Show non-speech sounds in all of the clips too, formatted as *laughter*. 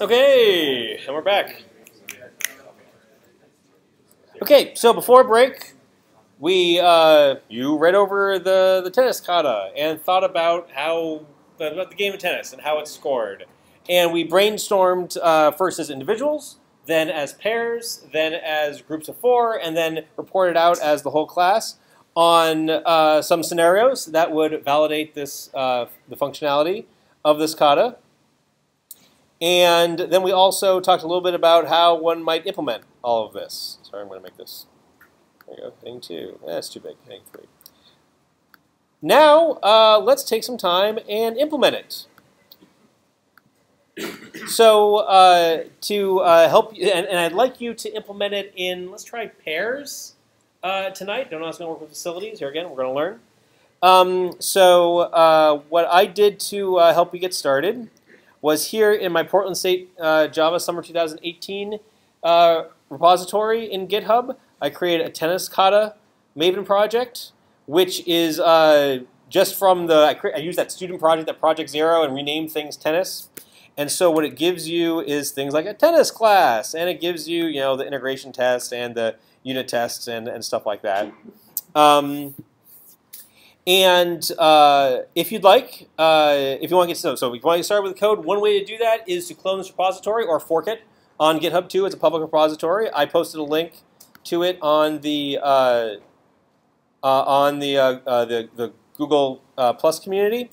Okay, and we're back. Okay, so before break, we uh, you read over the the tennis kata and thought about how about the game of tennis and how it's scored, and we brainstormed uh, first as individuals, then as pairs, then as groups of four, and then reported out as the whole class on uh, some scenarios that would validate this uh, the functionality of this kata. And then we also talked a little bit about how one might implement all of this. Sorry, I'm going to make this. There you go. Heading two. That's too big. Heading three. Now, uh, let's take some time and implement it. So, uh, to uh, help you, and, and, I'd like you to implement it in, let's try pairs uh, tonight. Don't know how it's going to work with facilities. Here again, we're going to learn. Um, so, uh, what I did to uh, help you get started was here in my Portland State uh, Java Summer 2018 uh, repository in GitHub. I created a tennis kata Maven project, which is uh, just from the, I, I used that student project, that Project Zero, and renamed things tennis. And so what it gives you is things like a tennis class, and it gives you, you know, the integration test and the unit tests and, and stuff like that. Um, and uh, if you'd like, uh, if you want to get started, so if you want to get started with the code, one way to do that is to clone this repository or fork it on GitHub too. It's a public repository. I posted a link to it on the uh, uh on the, uh, uh, the, the Google Plus community.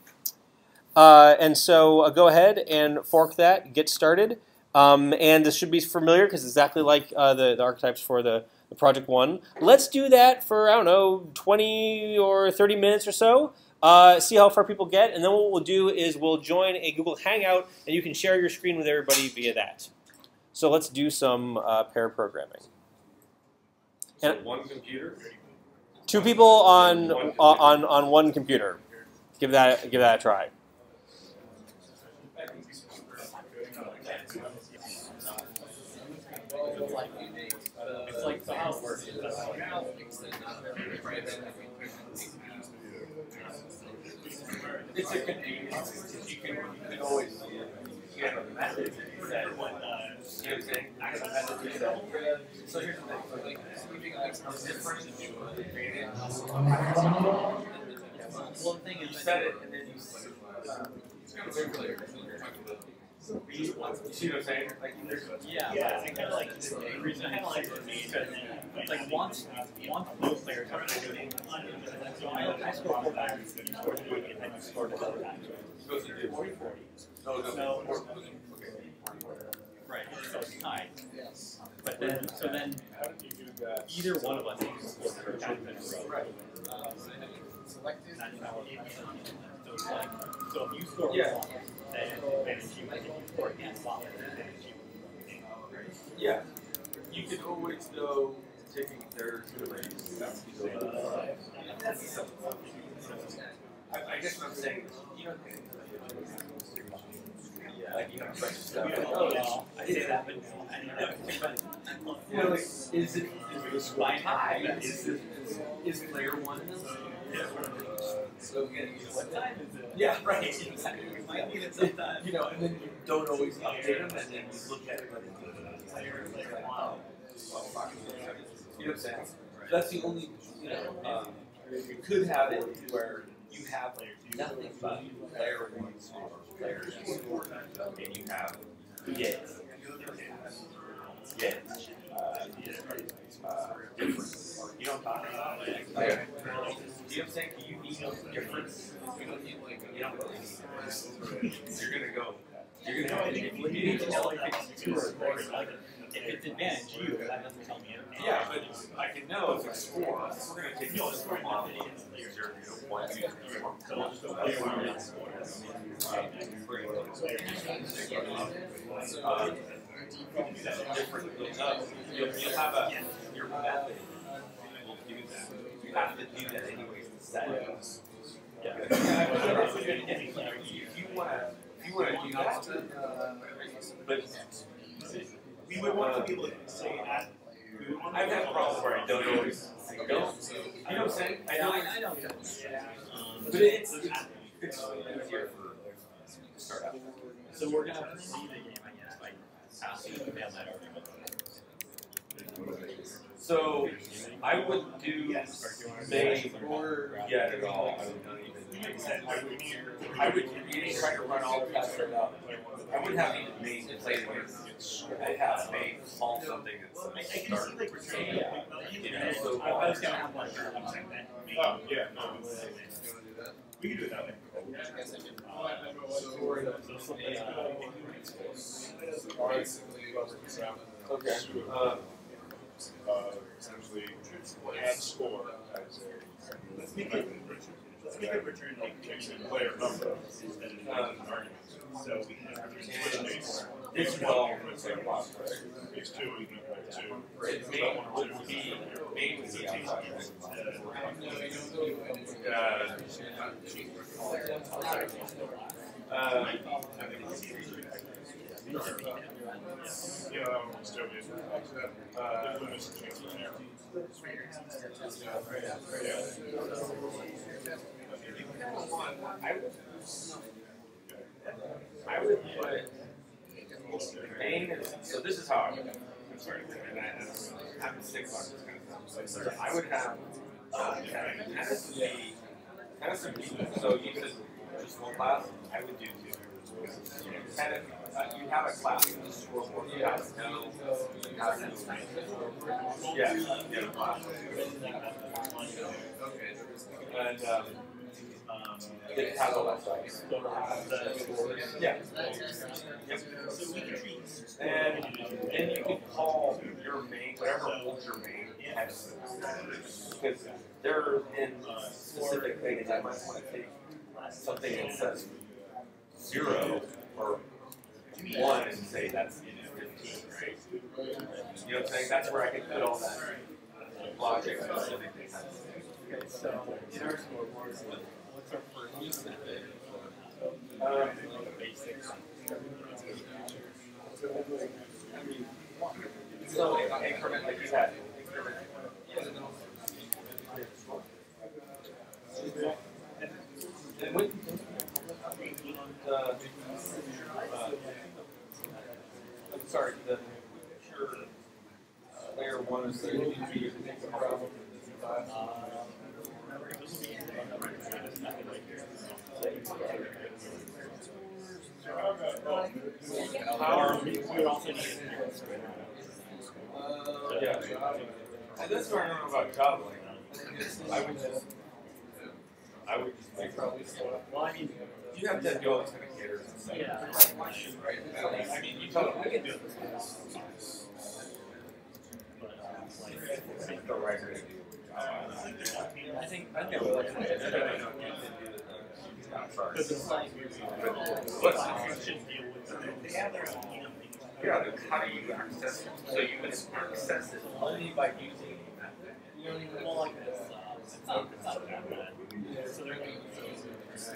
and so go ahead and fork that, get started. Um, and this should be familiar because it's exactly like the, the archetypes for the project one. Let's do that for, I don't know, 20 or 30 minutes or so. Uh, see how far people get, and then what we'll do is we'll join a Google Hangout, and you can share your screen with everybody via that. So let's do some uh, pair programming. So and one computer. Two people on one on on one computer. Give that give that a try. Like so how it works. It's a convenience. You can, you can always you have a message that when uh, you know what I'm saying? I have a message that. So here's the thing. Like, different to do One thing is you set it and then you. Uh, it's very clear. See what I'm saying? Like, yeah, yeah. It's kind of like the reason I kind of like it because like once once both players are doing so I, I score four times, you score three, and then you score another time. Supposed to do 40 40. Oh, no. So, right. So it's tied. Yes. But then, so then, either one of us needs to score four times in a row. Right. Selected. So like, so if you score yeah. one. Yeah. You could always though taking their race. I, I guess what I'm saying is you don't think yeah, like you know, fresh stuff. Oh, well, I say that, but you know, like, is it is it a tie? Is it is player one? Yeah. So again, what time is it? Yeah, right. Exactly. We might *laughs* need it. You know, and then you don't always update them, and then you look at it like, wow. You know what I'm saying? That's the only, you know, um, you could have it where you have nothing but player one or player two, and you have get, get, uh, uh, different. You don't talk about it. You know what I'm saying? You need a difference. You like, you know, you're gonna go. You're gonna go. You need to know if it's. If it's advantage you, that doesn't tell me anything. Yeah, but I can know if it's four. We're gonna take no, we'll different. You'll, you'll have a your method you have to do that anyways you we would want to be able to say that. I've had problems where I don't always don't. You know what I'm saying? I know. But it's easier for So we're gonna see the game, by that argument. So I would do May or yet at all. I would not even. I would, I would really try to run all the tests right out. I wouldn't have even May play with. I have May call something that's start. Yeah. You know, so I I was gonna have like, Oh, yeah, no. We can do it that way. Okay. Um, Uh, essentially, add score as a. Let's make it, let's make it return like Makes player number. instead of argument. So we can return base. it's two, two. Would be. Uh, uh, I would, put main is, so this is how I would, I'm sorry, I, have to stick on this kind of stuff. So I would have, uh, tennis so you could, just one class, I would do two. Tennis, uh, you have a class, you just scoreboard, you have no, you have no. Yeah, you have a class. And, um, it has all that stuff. Yeah. Yep. So we can treat. And then you can call your main, whatever holds your main hex. Because they're in specific things. I might want to take something that says zero or one and say that's you know, fifteen, right? You know what I'm saying? That's where I can put all that logic specific. Okay, so in our scoreboard, what's our first method? Um, Basics. So increment like you had. increment. And the, uh, I'm sorry, the, sure, layer one is the, you can take the problem. Or we would also need. Uh, yeah. And this one I don't know about traveling. I would just, I would just make probably. Well, I mean, You have to do all these kind of caters and stuff. yeah. Right? I mean, you tell them, I can do it. But, uh, like, The right way to do it. I think, I think we're looking at it. Because it's like, What's- should deal with. They have their own, you. Yeah, then how do you access it? So you would access it only by using Well, like this, uh, it's not, it's not that bad. So they're gonna. Yes.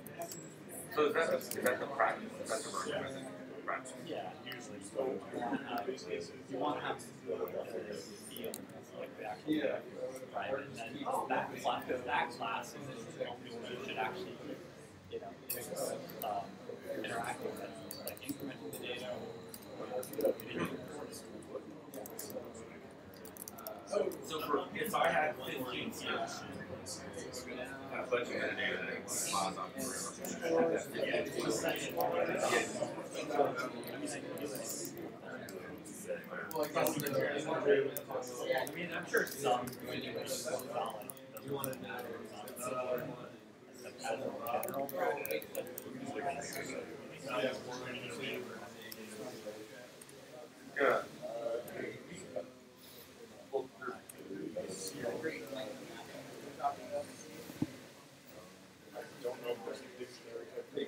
So is that the, is that the practice? Is that the version? Practice. Yeah, usually. So you want to have, you want to have the field, like the actual. Yeah. Right, and then that class, that class is the one you should actually, you know, um, interact with it, like incrementing the data. So for, if I had fifteen students, a bunch of metadata that I want to pass on Some. You a general. Yeah. Don't know if there's a dictionary type thing.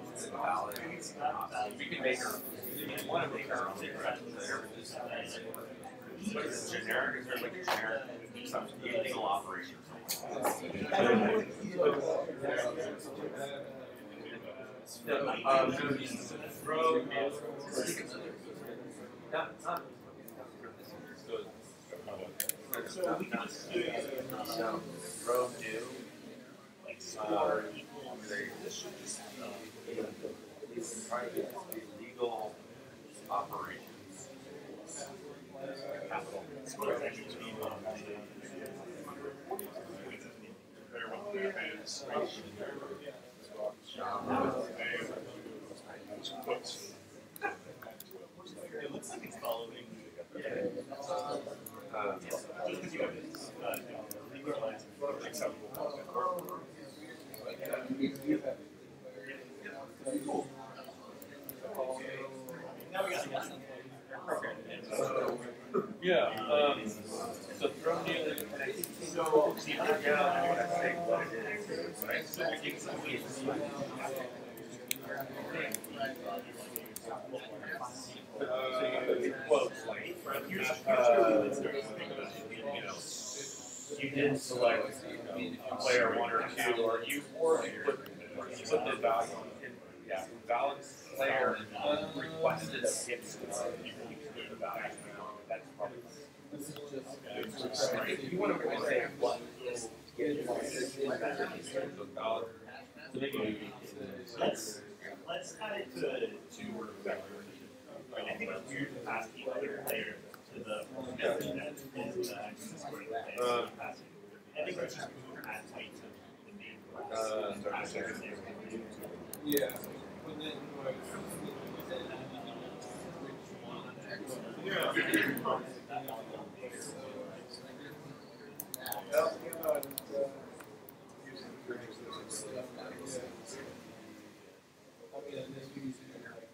It's invalid. We can make our, we want to make our own. What is it, generic, is there like a generic, some illegal operation? Um, throw, not, not. So we can just do it. So, throw new, uh, they, try to illegal operations. Capital. Um, it looks like it's following. Uh, Just because you have uh. Now we got the lesson. Yeah, um, so I think, so, I Uh, uh, you didn't select, you player one or two, or you, or you put, you put the value yeah, valid player requested a hit score, you can use the value, You. Let's, let's add it to, to word. I think it's weird to pass the other player to the method that is Uh, pass. I think let's just add to the main class. Yeah.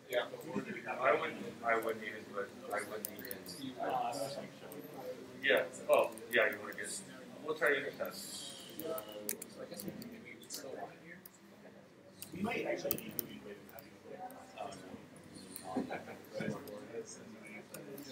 Yeah, I wouldn't, I yeah, oh, yeah, you wanna get, we'll try to test. We might actually be moving away from having a player.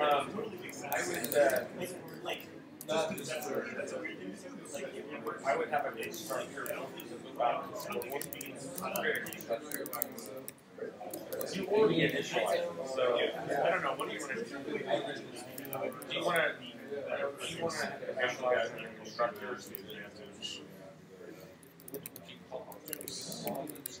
um, makes sense. I would, uh, Like, just thing to say, like. I would have a big structure. I don't think it's a problem. I don't think it means, uh, You already initialized, so, I don't know, what do you wanna do? Do you wanna, do you initialize the constructors? Or just like, how you know how many points.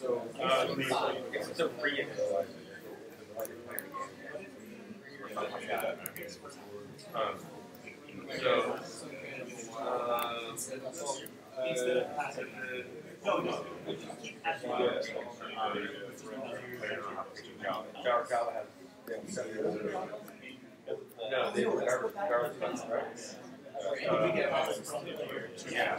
So, Uh, it's a free. Um, so, uh, It's the passive. No, no. Gal- Gala has- No, they were garbage, uh, Yeah.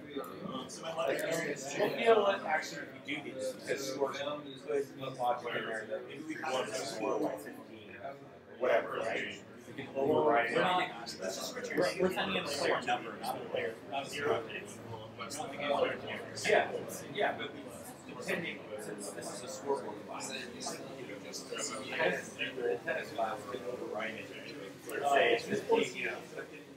We'll be able to actually do these, because scores could be logic in there maybe we can score by fifteen, whatever, right? Can We're not, we're, sending in a player number, not a player, not zero. Yeah, yeah, but depending, since this is a scoreboard class. Tennis, class could override it. Say it's just, you know.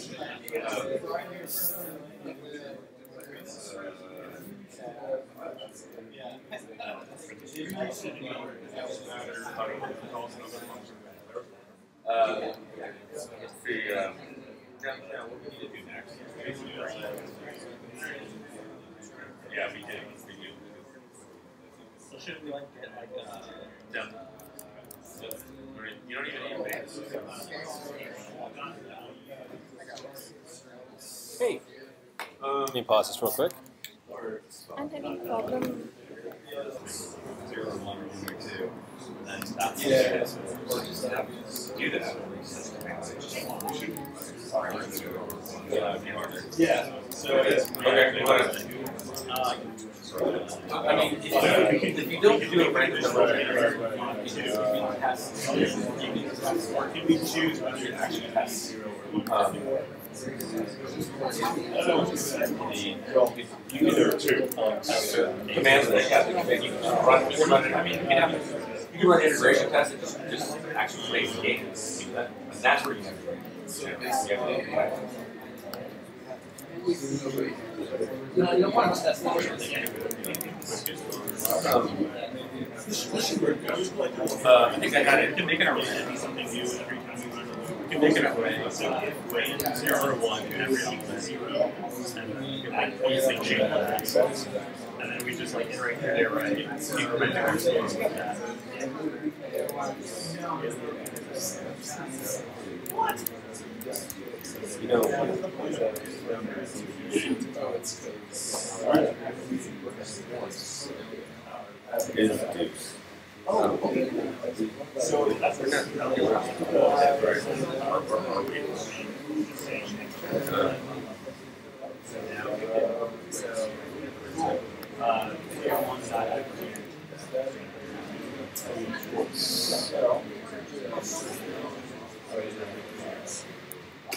Uh, um, now, what we need to do next? Yeah, we did, we. So shouldn't we like get like uh. So, you don't even need base. Hey, Um, let me pause this real quick. I'm having a problem. zero, one, or two. and that's Yeah. Do this. Yeah. So Okay, whatever. uh, I mean, if you, if you don't do a random number, you can test. You can choose whether it actually has Um, Either two. commands that have the command, you can run, you run it, I mean, you can have, you can run integration tests and just, just actually game. That- That's where you have to. You have to- You Uh, I think I got it. Can make it a something new every time. You can make it a array. So if when zero or one, everything is zero, and then you can change that. And then we just like iterate through like that. You know, is deuce. So that's Uh, one side.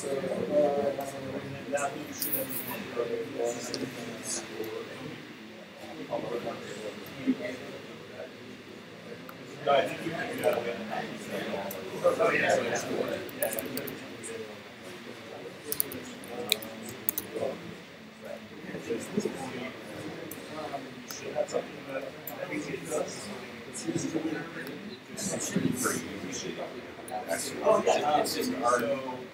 Oh yeah, It's just art.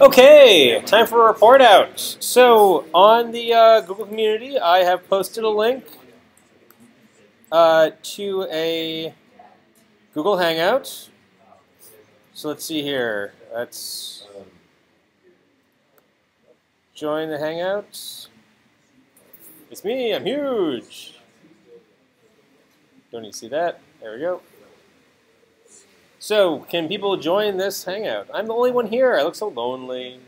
Okay, time for a report out. So, on the uh, Google community, I have posted a link uh, to a Google Hangout. So, let's see here. Let's join the Hangout. It's me, I'm huge. Don't you see that? There we go. So, can people join this hangout? I'm the only one here. I look so lonely.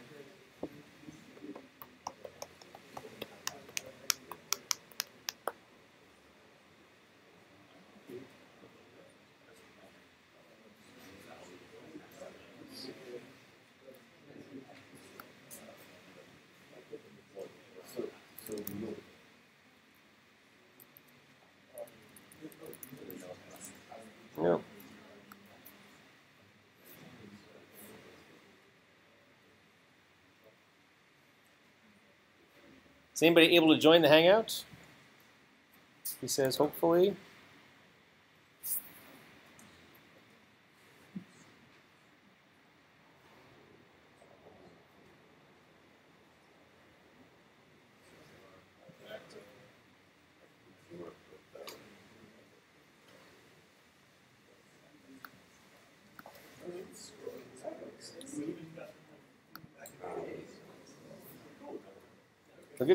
No. Is anybody able to join the hangout? He says, hopefully.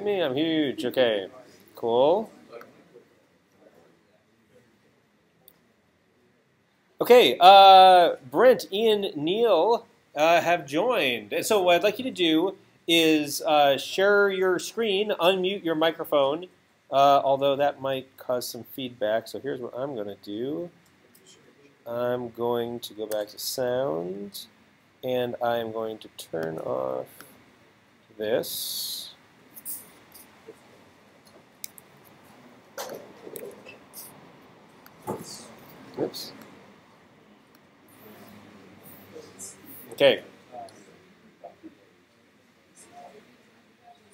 Me, I'm huge. Okay, cool. Okay, uh, Brent, Ian, Neil uh, have joined. And so, what I'd like you to do is uh, share your screen, unmute your microphone, uh, although that might cause some feedback. So, here's what I'm going to do I'm going to go back to sound, and I'm going to turn off this. Oops. Okay.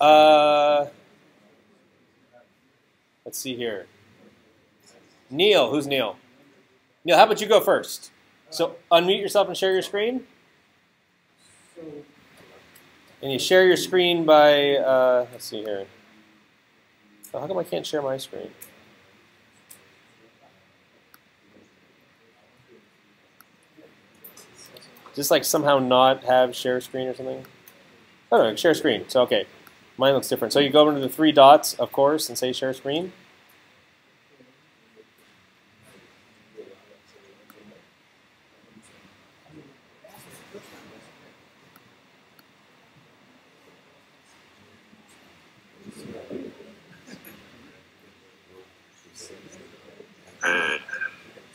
Uh, let's see here. Neil, who's Neil? Neil, how about you go first? So unmute yourself and share your screen. And you share your screen by, uh, let's see here. Oh, how come I can't share my screen? Just like somehow not have share screen or something? Oh no, share screen. So okay, mine looks different. So you go over to the three dots, of course, and say share screen.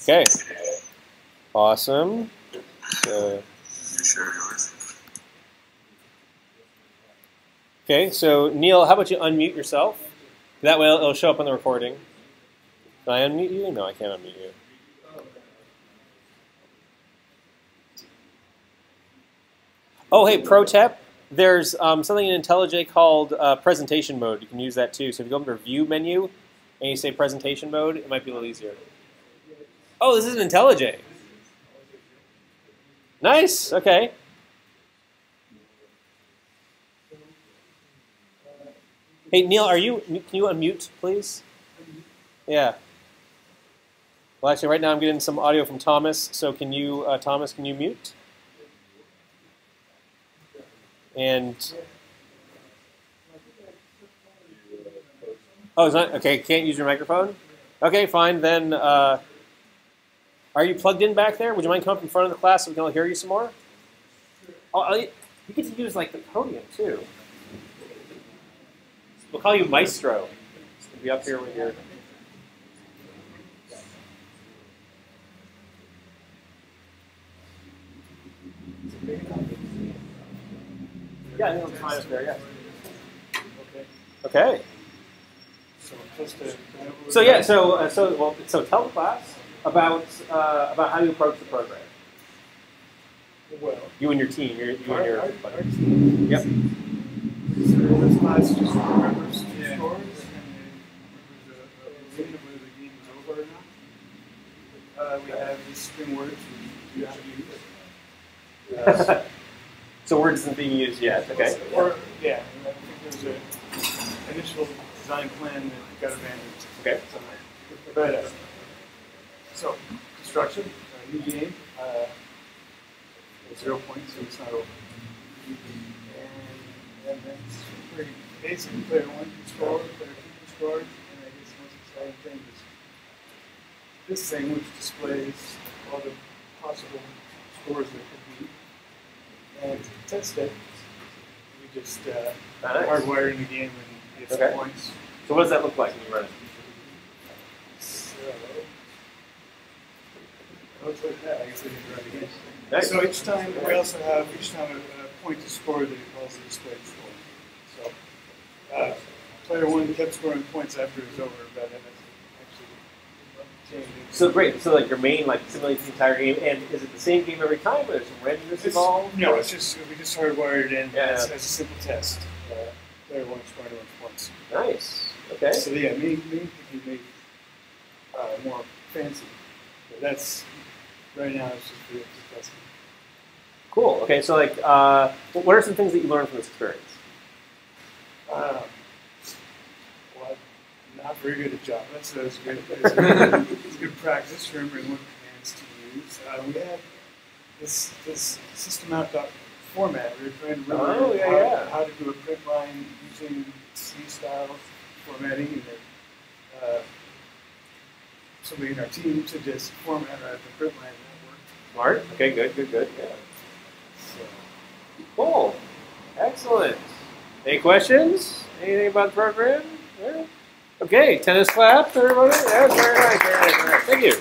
Okay. Awesome. So, okay, so Neil, how about you unmute yourself? That way it'll show up on the recording. Can I unmute you? No, I can't unmute you. Oh, hey, pro tip. There's um, something in IntelliJ called uh, presentation mode. You can use that too. So if you go under View menu and you say presentation mode, it might be a little easier. Oh, this is an IntelliJ. Nice. Okay. Hey Neil, are you? Can you unmute, please? Yeah. Well, actually, right now I'm getting some audio from Thomas. So can you, uh, Thomas? Can you mute? And oh, it's not okay. Can't use your microphone. Okay, fine then. Uh, are you plugged in back there? Would you mind coming up in front of the class so we can all hear you some more? Oh, you get to use like the podium too. We'll call you Maestro. You'll be up here with your. Yeah, I think I'm fine up there. Yeah. Okay. So just to. So yeah, so uh, so well, so tell the class about uh, about how you approach the program. Well. You and your team. Your, you and your. Our, our, our team. Yep. So this class just remembers two Yeah. scores and it remembers a, a reason whether the game is over or not. Uh, we have these string words we use. Uh, so words isn't being used yet. Okay. Or, yeah, I think there's a initial design plan that got abandoned. Okay. somewhere. But, uh, so, construction, a new game, uh, zero points, so it's not over. And, and that's pretty basic, player one can score, player two can score, and I guess the most exciting thing is this thing which displays all the possible scores that could be. And to test it, we just uh, Ah, nice. hardwired in the game and get Okay. points. So what does that look like when you run it? So, it looks like that. I guess I can try it again. Nice. So each time, we also have each time a, a point to score that he calls the display uh, player one kept scoring points after it was over, but it's actually. So great. So like your main like simulates the entire game, and is it the same game every time, or is randomness It's, involved? no, it's just we just hardwired it in Yeah. as, as a simple test. Uh, player one one points. Nice. Okay. So yeah, main main could be made uh, more fancy. But that's right now it's just for the testing. Cool. Okay. So like, uh, what are some things that you learned from this experience? Um, well, I'm not very good at Java, so it's good. It's *laughs* good, it's good practice remembering what commands to use. Uh, we had this this system out dot format. We were trying to remember Oh, yeah, how, yeah. how to do a print line using C style formatting, and then uh, somebody in our team just format rather than print line, that Smart. Okay. Good. Good. Good. Yeah. So, Cool. Excellent. Any questions? Anything about the program? Yeah. Okay, tennis clap, everybody. That's very nice, very nice, very nice. Thank you.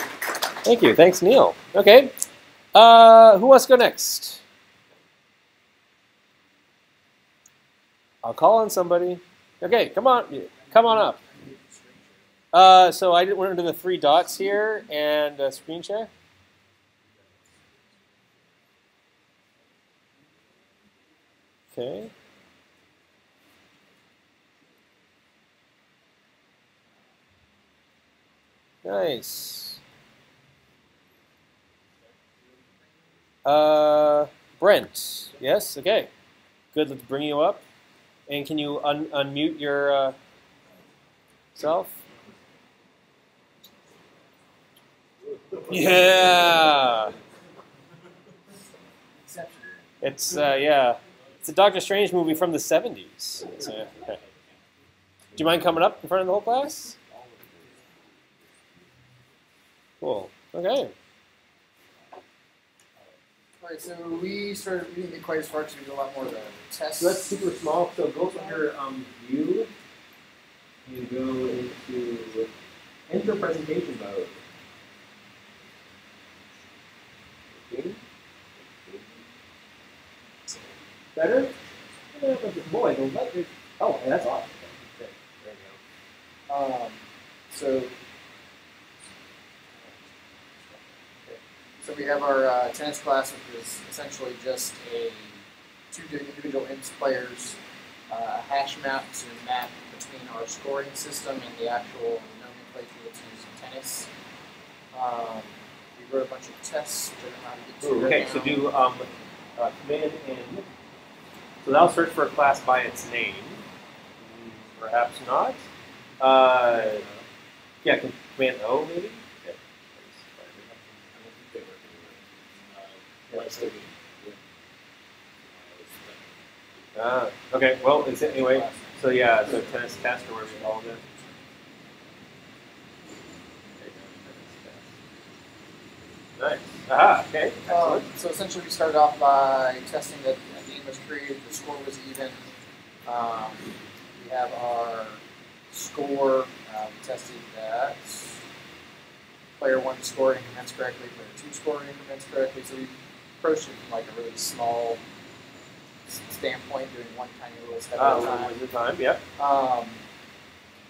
Thank you. Thanks, Neil. Okay. Uh, who wants to go next? I'll call on somebody. Okay, come on. Come on up. Uh, so I went into the three dots here and uh, screen share. Okay. Nice. Uh, Brent. Yes. Okay. Good. Let's bring you up. And can you un- unmute your uh, self? Yeah. It's uh, yeah. It's a Doctor Strange movie from the '70s. So, okay. Do you mind coming up in front of the whole class? Cool. Okay. Alright, so we started, we didn't get quite as far because we did a lot more of the tests. So that's super small. So go from your um, view and go into enter presentation mode. Okay. Better? Boy, the light is- Oh, that's awesome. Okay, There you Um, so, so we have our uh, tennis class, which is essentially just a two individual IMS players, uh, a hash map to map between our scoring system and the actual nomenclature that's used in tennis. Um, we wrote a bunch of tests, which I don't how to get to. right Okay, so do um, uh, command N. So that'll search for a class by its name. Perhaps not. Uh, yeah, Command O maybe. Ah, okay. Well, it's anyway. So yeah, so tennis test or whatever you call it. Nice. Ah, okay. Excellent. so essentially, we started off by testing that the game was created, the score was even. Um, we have our score. Uh, we tested that player one scored increments correctly, player two scored increments correctly. So we approached it from like a really small standpoint, doing one tiny little step Ah, at a time. at a time. Yep. Um,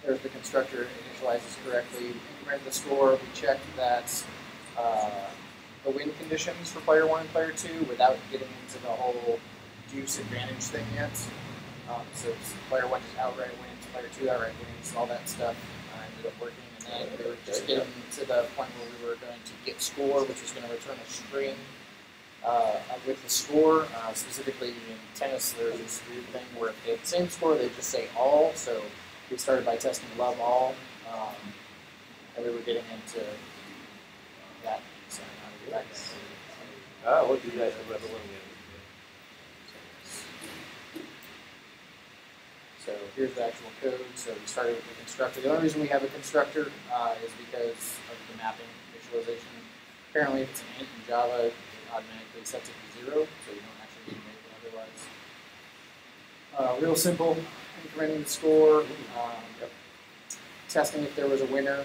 there's the constructor initializes correctly. We increment the score. We checked that uh, the win conditions for player one and player two without getting into the whole deuce advantage thing yet. Um, so player one just outright wins, player two outright wins, all that stuff uh, ended up working. And then we were just getting to the point where we were going to get score, which was going to return a string uh, with the score. Uh, specifically in tennis, there's this weird thing where if they have the same score, they just say all. So we started by testing love all, um, and we were getting into that. So uh, that's, Ah, what do you guys have level so here's the actual code. So we started with the constructor. The only reason we have a constructor uh, is because of the mapping visualization. Apparently, if it's an int in Java, automatically sets it to zero, so you don't actually need to make it otherwise. Uh, real simple, incrementing the score, um, testing if there was a winner,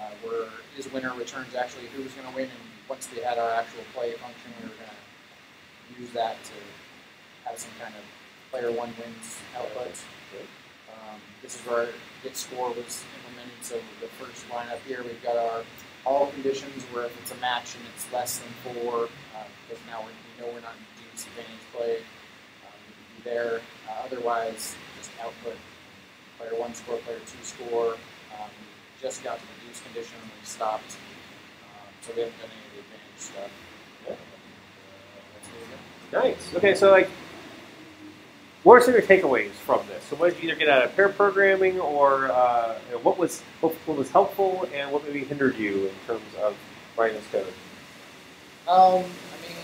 uh, where is winner returns actually who's going to win, and once we had our actual play function, we were going to use that to have some kind of player one wins output. Um, this is where our get score was implemented. So the first line up here, we've got our all conditions where if it's a match and it's less than four, uh, because now we we know we're not in deuce advantage play, um, we can be there. Uh, otherwise, just output player one score, player two score. Um, we just got to the deuce condition and we stopped. Um, so we haven't done any of the advantage stuff. We. Nice. Okay, so like, what are some of your takeaways from this? So, what did you either get out of pair programming, or uh, you know, what was what, what was helpful, and what maybe hindered you in terms of writing this code? Um, I mean,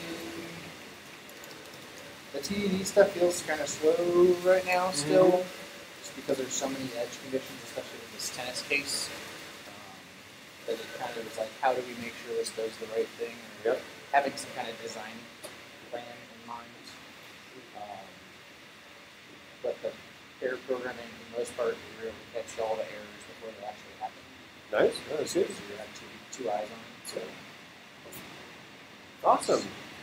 the TDD stuff feels kind of slow right now still, just because there's so many edge conditions, especially in this tennis case. Um, that it kind of is like, how do we make sure this does the right thing? Yep. having some kind of design plan in mind. Um, but the pair programming, for the most part, we were able to catch all the errors before they actually happen. Nice. Oh, that's good. Because you have two, two eyes on it. So. Awesome.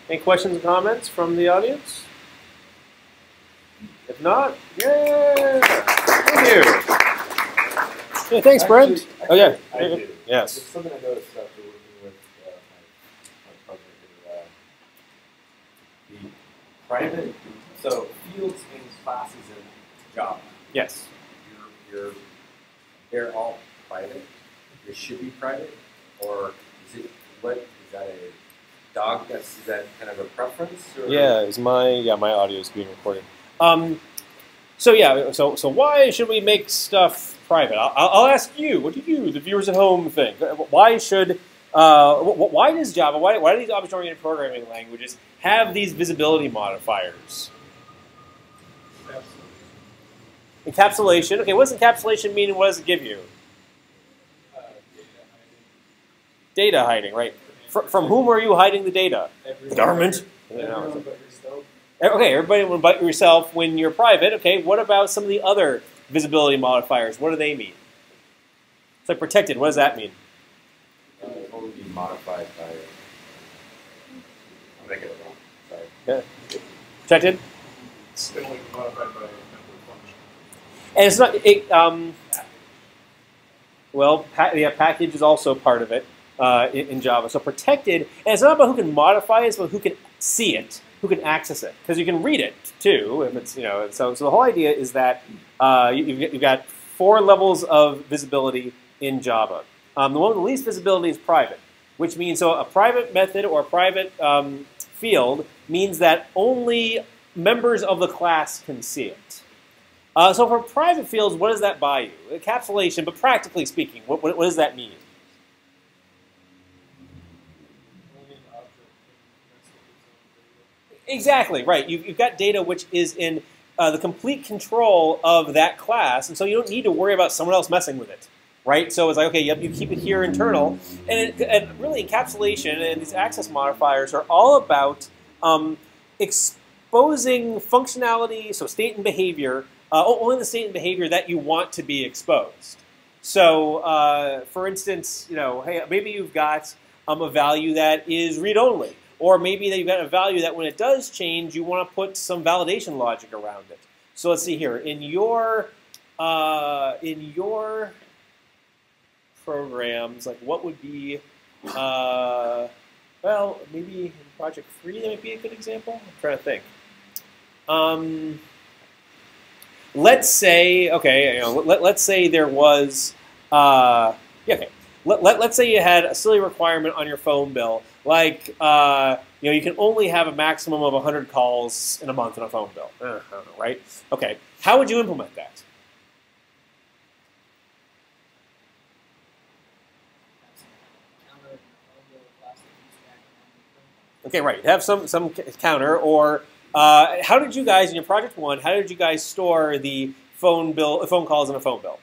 Any questions and comments from the audience? If not, yay! Thank you. Yeah, thanks, Brent. Actually- oh yeah. I do. Yes. It's something I noticed after working with uh, my, my partner. Uh, the private, so fields and classes in Java, Yes. you're, you're, they're all private. They should be private, or is it what is that a dog? That's is that kind of a preference? Or? Yeah, is my yeah my audio is being recorded. Um, so yeah, so so why should we make stuff private? I'll, I'll ask you. What do you, the viewers at home, think? Why should uh, wh- wh- why does Java? Why, why do these object-oriented programming languages have these visibility modifiers? Encapsulation. Okay, what does encapsulation mean, and what does it give you? Data hiding, right? Fr- from whom are you hiding the data? Everyone- Government. Everyone but yourself. Okay, everybody but yourself when you're private. Okay, what about some of the other visibility modifiers? What do they mean? It's like protected. What does that mean? Uh, only be modified by. I'm making it wrong. Sorry. Yeah. Protected, It's be modified by a network function. And it's not. It, um, well, pa- yeah, package is also part of it uh, in, in Java. So protected, and it's not about who can modify it, it's about who can see it, who can access it, because you can read it too. If it's you know, so so the whole idea is that uh, you, you've, got, four levels of visibility in Java. Um, the one with the least visibility is private, which means so a private method or a private um, field means that only members of the class can see it. Uh, so for private fields, what does that buy you? Encapsulation, but practically speaking, what, what, what does that mean? Exactly, right. You've, you've got data which is in uh, the complete control of that class, and so you don't need to worry about someone else messing with it, right? So it's like, okay, yep, you keep it here internal, and, it, and really encapsulation and these access modifiers are all about um, exposing functionality, so state and behavior, uh, only the state and behavior that you want to be exposed. So, uh, for instance, you know, hey, maybe you've got um, a value that is read-only. Or maybe that you've got a value that when it does change, you want to put some validation logic around it. So let's see here. In your uh, in your programs, like what would be uh, well, maybe in Project 3 that might be a good example. I'm trying to think. Um, let's say, okay, you know, let, let's say there was, uh, yeah, okay. Let, let, let's say you had a silly requirement on your phone bill like, uh, you know, you can only have a maximum of 100 calls in a month on a phone bill. Uh, know, right? Okay, how would you implement that? Okay, right. Have some some counter, or uh, how did you guys in your project one? How did you guys store the phone bill, phone calls in a phone bill?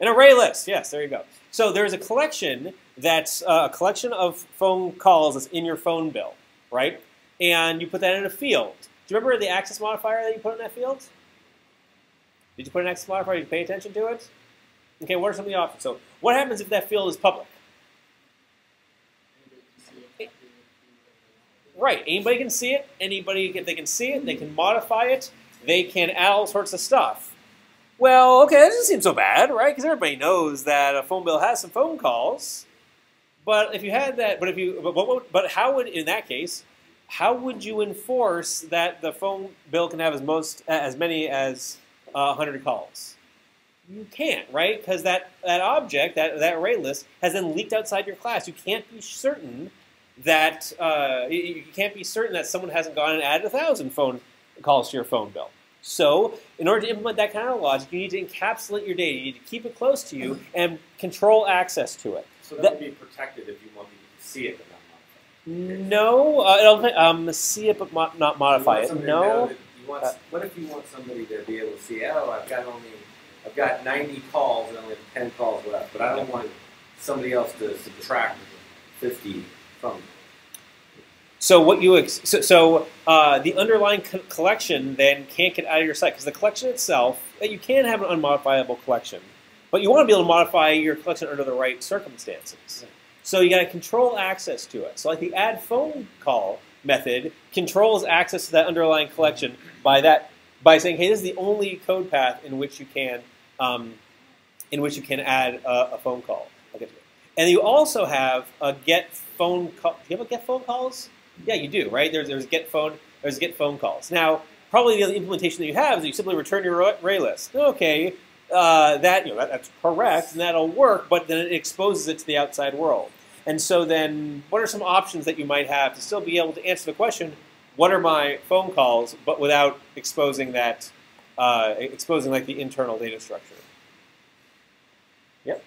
An array list, yes, there you go. So there's a collection that's uh, a collection of phone calls that's in your phone bill, right? And you put that in a field. Do you remember the access modifier that you put in that field? Did you put an access modifier? Did you pay attention to it? Okay, what are some of the options? So what happens if that field is public? Right, anybody can see it. Anybody, if they can see it, they can modify it. They can add all sorts of stuff. Well, okay, that doesn't seem so bad, right? Because everybody knows that a phone bill has some phone calls. But if you had that, but if you, but, but, but how would, in that case, how would you enforce that the phone bill can have as most, as many as uh, 100 calls? You can't, right? Because that, that object, that, that array list, has then leaked outside your class. You can't be certain that uh, you can't be certain that someone hasn't gone and added a thousand phone calls to your phone bill. So, in order to implement that kind of logic, you need to encapsulate your data. You need to keep it close to you and control access to it. So that, that would be protected if you want people to see it but not modify it. No, uh, it'll um, see it but mo not modify it. No. Want, uh, what if you want somebody to be able to see? Oh, I've got only, I've got 90 calls and only have 10 calls left, but I don't want somebody else to subtract 50 from so what you so, so uh, the underlying co collection then can't get out of your site because the collection itself you can have an unmodifiable collection, but you want to be able to modify your collection under the right circumstances. So you got to control access to it. So like the add phone call method controls access to that underlying collection by that by saying, hey, this is the only code path in which you can um, in which you can add a, a phone call. And you also have a get phone call. Do you have a get phone calls? Yeah, you do, right? There's, there's get phone there's get phone calls. Now, probably the implementation that you have is you simply return your array list. Okay, uh, that you know that, that's correct and that'll work, but then it exposes it to the outside world. And so then, what are some options that you might have to still be able to answer the question, what are my phone calls, but without exposing that, uh, exposing like the internal data structure? Yep.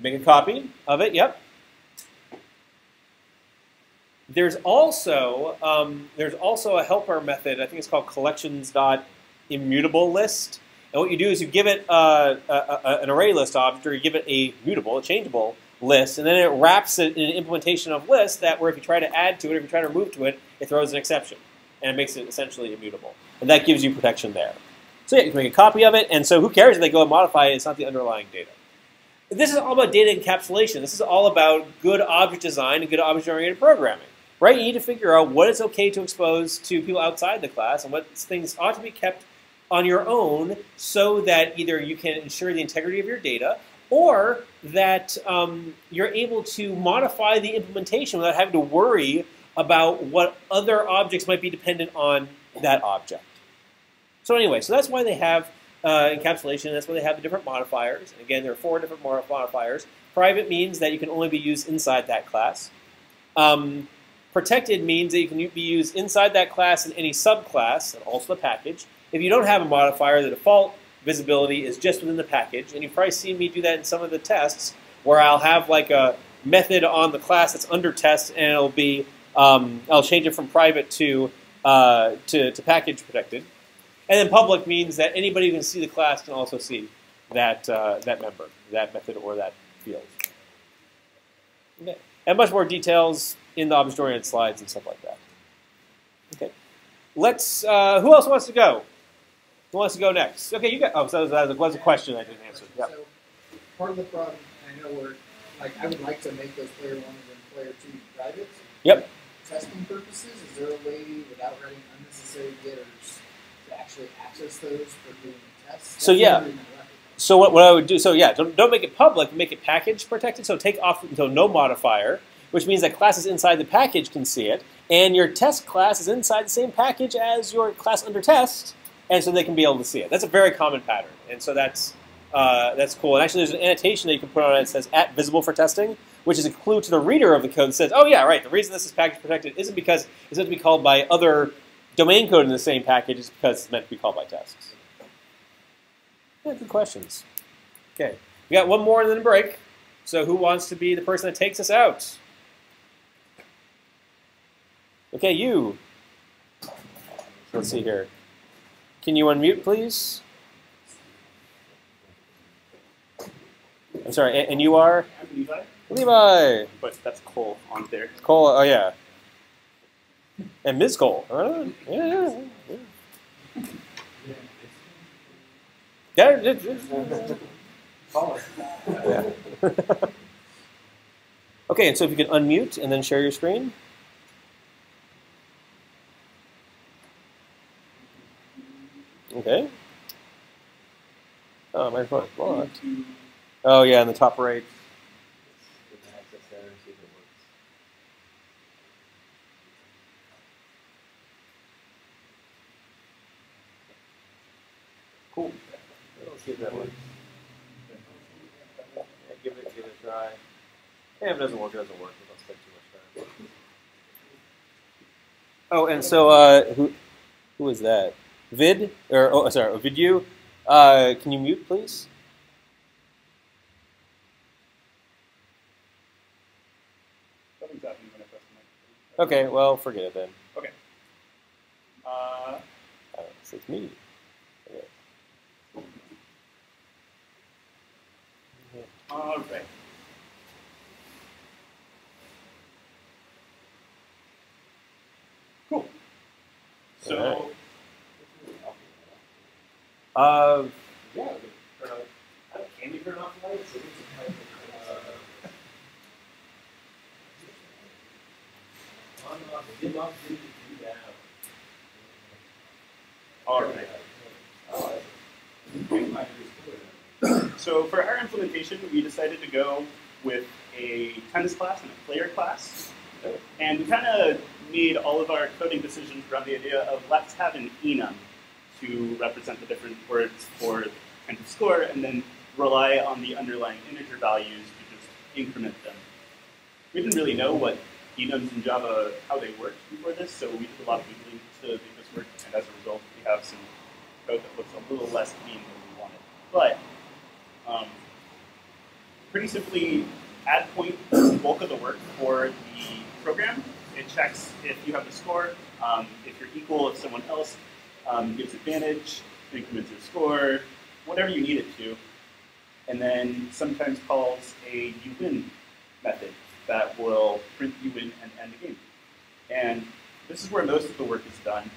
Make a copy of it. Yep. There's also um, there's also a helper method. I think it's called collections.immutable list. And what you do is you give it uh, a, a, an array list object, or you give it a mutable, a changeable list, and then it wraps it in an implementation of list that where if you try to add to it, or if you try to remove to it, it throws an exception, and it makes it essentially immutable. And that gives you protection there. So yeah, you can make a copy of it, and so who cares if they go and modify it? It's not the underlying data. This is all about data encapsulation. This is all about good object design and good object-oriented programming right? You need to figure out what is okay to expose to people outside the class and what things ought to be kept on your own so that either you can ensure the integrity of your data or that um, you're able to modify the implementation without having to worry about what other objects might be dependent on that object. So anyway, so that's why they have uh, encapsulation. That's why they have the different modifiers. And again, there are four different modifiers. Private means that you can only be used inside that class. Um, Protected means that you can be used inside that class in any subclass and also the package. If you don't have a modifier, the default visibility is just within the package. And you've probably seen me do that in some of the tests where I'll have like a method on the class that's under test and it'll be, um, I'll change it from private to, uh, to, to package protected. And then public means that anybody who can see the class can also see that, uh, that member, that method or that field. Okay. And much more details in the object-oriented slides and stuff like that. Okay. Let's, uh, who else wants to go? Who wants to go next? Okay, you got, oh, so that was a question I didn't answer. So part of the problem, I know we're like I would like to make those player one and player two private. Yep. Testing purposes, is there a way without writing unnecessary getters to actually access those for doing tests? So, yeah. the only reason I left it. So what, what I would do, so yeah, don't, don't make it public, make it package protected. So take off so no modifier, which means that classes inside the package can see it, and your test class is inside the same package as your class under test, and so they can be able to see it. That's a very common pattern, and so that's uh, that's cool. And actually, there's an annotation that you can put on it that says "at visible for testing," which is a clue to the reader of the code that says, "Oh yeah, right. The reason this is package protected isn't because it's meant to be called by other domain code in the same package; it's because it's meant to be called by tests." Yeah, good questions. Okay, we got one more and then a break. So who wants to be the person that takes us out? Okay, you. Let's see here. Can you unmute, please? I'm sorry, and you are I'm Levi, Levi. but that's Cole on there. Cole, oh yeah. And Ms. Cole. Uh, yeah, yeah, yeah. Yeah, it- it- yeah. *laughs* *laughs* okay, and so if you could unmute and then share your screen. Okay. Oh, is blocked. Oh yeah, in the top right. Cool. Let's see if that works. Yeah, give it, give it a try. Yeah, if it doesn't work, it doesn't work. Don't spend too much time. Oh, and so uh, who who is that? Vid or oh, sorry, Vidu. Uh, can you mute, please? Something's happening when I press the mic. Okay, well, forget it then. Uh, Uh, it's, it's me. Okay. all right. Cool. So, Uh, Yeah, uh, can we turn off lights? It is a kind of, uh, On, off, dim off, dim, dim down. all right. Oh, So for our implementation, we decided to go with a tennis class and a player class. And we kind of made all of our coding decisions around the idea of let's have an enum to represent the different words for the kind of score, and then rely on the underlying integer values to just increment them. We didn't really know what enums in Java, how they worked before this, so we did a lot of Googling to make this work, and as a result, we have some code that looks a little less clean than we wanted. But um, pretty simply, add point the bulk of the work for the program. It checks if you have the score, um, if you're equal, if someone else um, gives advantage, increments your score, whatever you need it to. And then sometimes calls a you win method that will print you win and end the game. And this is where most of the work is done.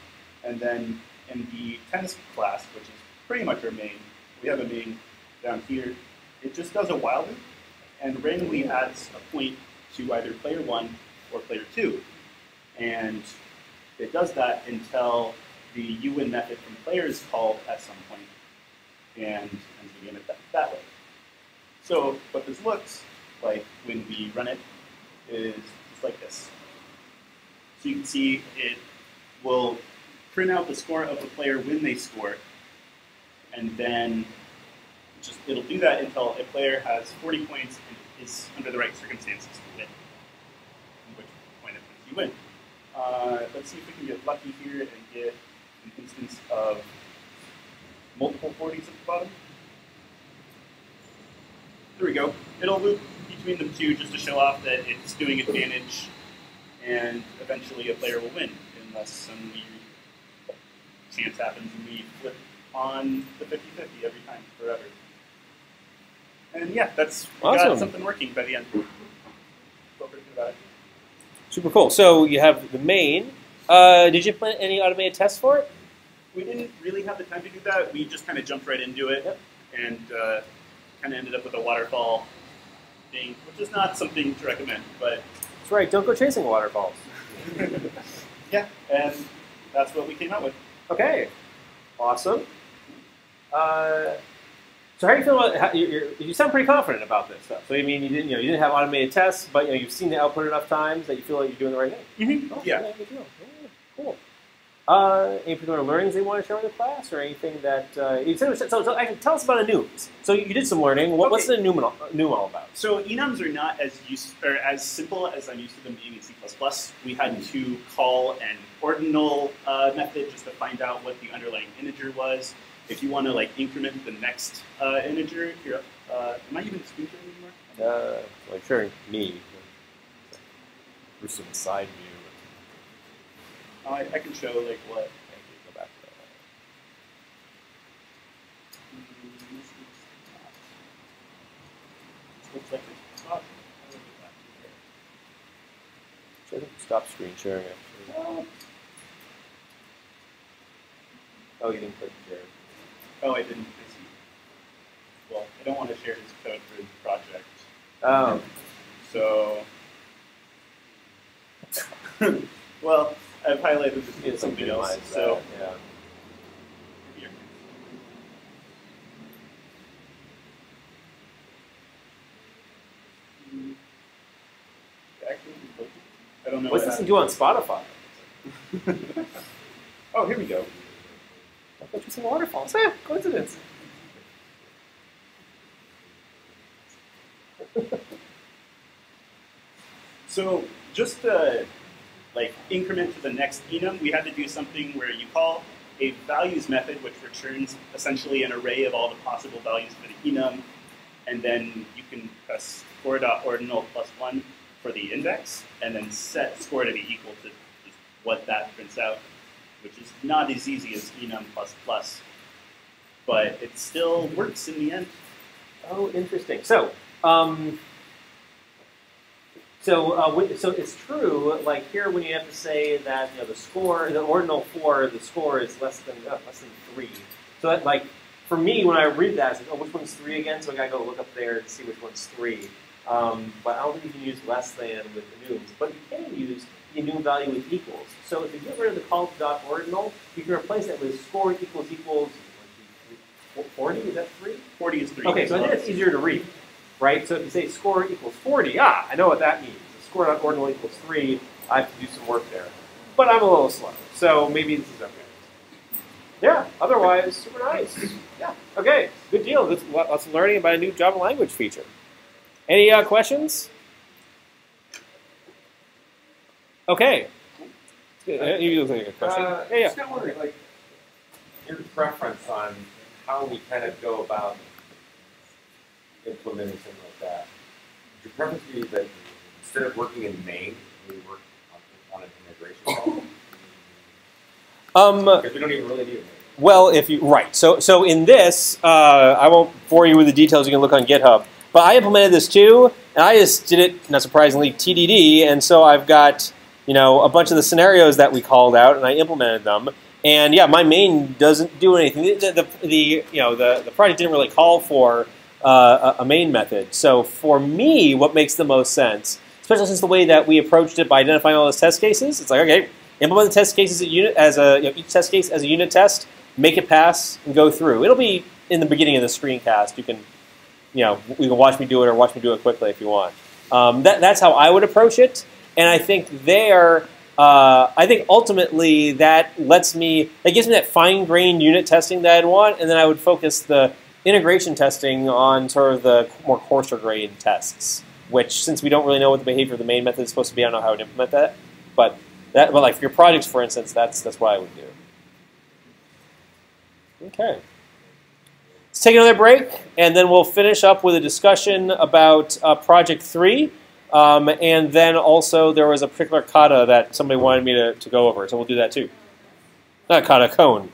And then in the tennis class, which is pretty much our main, we have a main down here. It just does a while loop and randomly adds a point to either player one or player two. And it does that until the win method from players called at some point and ends the game that, that way. So what this looks like when we run it is just like this. So you can see it will print out the score of the player when they score, and then just it'll do that until a player has 40 points and is under the right circumstances to win. At which point you win. Uh, let's see if we can get lucky here and get an instance of multiple 40s at the bottom. There we go. It'll loop between them two just to show off that it's doing advantage, and eventually a player will win, unless some weird chance happens and we flip on the 50-50 every time, forever. And yeah, that's we Awesome. got something working by the end. Feel pretty good about it. Super cool. So you have the main. Uh, did you plan any automated tests for it? We didn't really have the time to do that. We just kind of jumped right into it Yep. and uh, kind of ended up with a waterfall thing, which is not something to recommend, but That's right. Don't go chasing waterfalls. *laughs* yeah, and that's what we came out with. Okay. Awesome. Uh, so how do you feel about? How, you you're, you sound pretty confident about this stuff. So I mean, you didn't, you know, you didn't have automated tests, but you know, you've seen the output enough times that you feel like you're doing the right thing. Mm-hmm. Oh, Yeah. Yeah, cool. Uh, any particular learnings they want to share with the class, or anything that uh, you said? So, so actually, tell us about enums. So you did some learning. What, What's the enum, all- enum all about? So enums are not as use, or as simple as I'm used to them being in C++. We had to call an ordinal uh, method just to find out what the underlying integer was. If you want to like increment the next uh, integer, here, uh, am I even screen sharing anymore? Uh, like sharing me. Gruesome side view. Oh, I, I can show like what. Go back to that. Looks like it's not. I get back to there? Should I stop screen sharing actually? Uh. Oh, you didn't click share. Oh, I didn't. Well, I don't want to share his code for the project. Oh, So, *laughs* well, I've highlighted this yeah, something else. So, yeah. here. I don't know. What's what this thing do on Spotify? *laughs* oh, here we go. I thought you said waterfalls. Eh, coincidence. *laughs* So just to like increment to the next enum, we had to do something where you call a values method, which returns essentially an array of all the possible values for the enum, and then you can press score.ordinal plus one for the index, and then set score to be equal to what that prints out, which is not as easy as enum plus plus, but it still works in the end. Oh, interesting. So, um, so, uh, so it's true. Like here, when you have to say that you know the score, the ordinal for the score is less than uh, less than three. So that like for me, when I read that, it's like, oh, which one's three again? So I gotta go look up there and see which one's three. Um, but I don't think you can use less than with enums. But you can use the enum value with equals. So if you get rid of the call dot ordinal, you can replace that with score equals equals. Forty is that three? 40 is three. Okay, so I think it's easier to read, right? So if you say score equals 40, ah, I know what that means. The score ordinal equals 3, I have to do some work there. But I'm a little slow, so maybe this is okay. Yeah, otherwise, super nice. Yeah, okay, good deal. Good, lots of learning about a new Java language feature. Any uh, questions? Okay. You look like a question. Uh, yeah, yeah. Just wondering, like, your preference on how we kind of go about implementing something like that. Would your preference be that instead of working in main, we work on, on an integration problem? Um, Because we don't even really need it. Well, if you right, so so in this, uh, I won't bore you with the details. You can look on GitHub. But I implemented this too, and I just did it, not surprisingly, TDD. And so I've got you know a bunch of the scenarios that we called out, and I implemented them. And yeah, my main doesn't do anything. The, the, the you know the, the project didn't really call for uh, a main method. So for me, what makes the most sense, especially since the way that we approached it by identifying all those test cases, it's like okay, implement the test cases as a unit as a you know, each test case as a unit test, make it pass, and go through. It'll be in the beginning of the screencast. You can, you know, you can watch me do it or watch me do it quickly if you want. Um, that, that's how I would approach it, and I think there, uh, I think ultimately that lets me, that gives me that fine-grained unit testing that I'd want, and then I would focus the integration testing on sort of the more coarser grained tests. Which, since we don't really know what the behavior of the main method is supposed to be, I don't know how would implement that. But that, but like for your projects, for instance, that's that's what I would do. Okay. Let's take another break, and then we'll finish up with a discussion about uh, Project 3. Um, and then also there was a particular kata that somebody wanted me to, to go over, so we'll do that too. Not kata, koan.